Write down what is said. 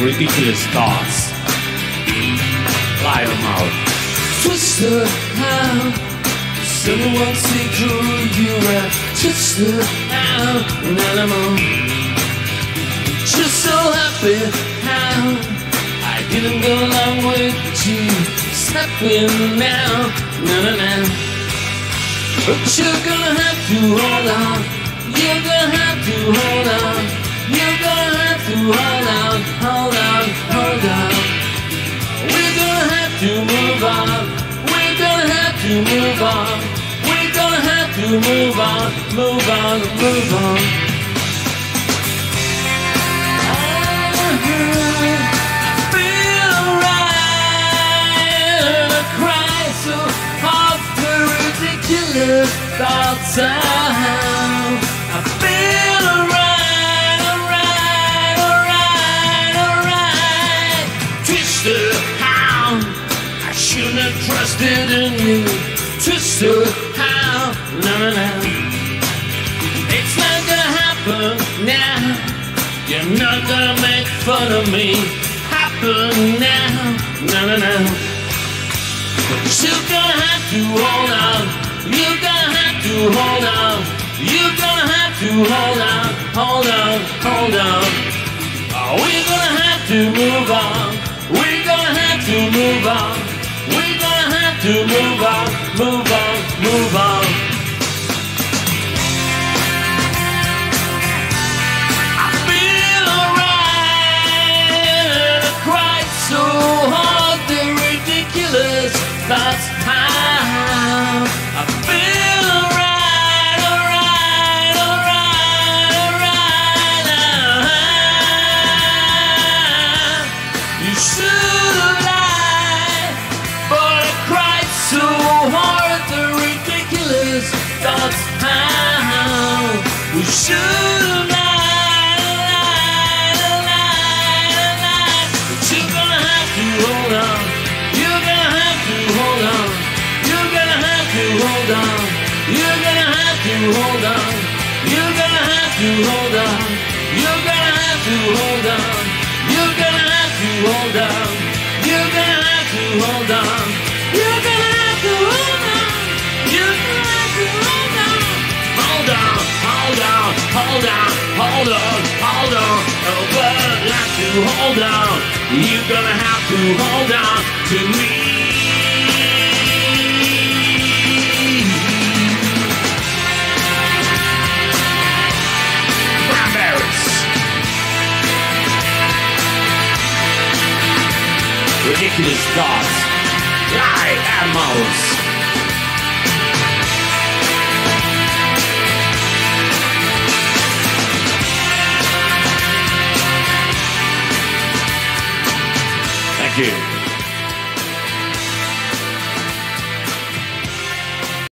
ridiculous thoughts. Lie them out. Twister, how? Someone through you and Twister, how? And animal. Just so happy, how? I didn't go along with you. It's happening now, no, no, no. But you're gonna have to hold on. You're gonna have to hold on. Hold on, hold on, hold on. We're gonna have to move on. We're gonna have to move on. We're gonna have to move on, move on, move on. I feel alright. I cry so hard ridiculous thoughts. Shouldn't trusted in you. Twister, how? No, no, no. It's not gonna happen now. You're not gonna make fun of me. Happen now. No, no, no. You're gonna have to hold on. You're gonna have to hold on. You're gonna have to hold on. Hold on, hold on. We're gonna have to move on. We're gonna have to move on. Gonna move on, move on, move on. I feel alright. I cried so hard. How we should have lied, lied, lied, lied. But you're gonna have to hold on. You're gonna have to hold on. You're gonna have to hold on. you're gonna have to hold on. You're gonna have to hold on. You're gonna have to hold on. You're gonna have to hold on. Hold on, hold on. Oh, but have to hold on. You're gonna have to hold on to me. Cranberries. Ridiculous thoughts. Lie animals. You.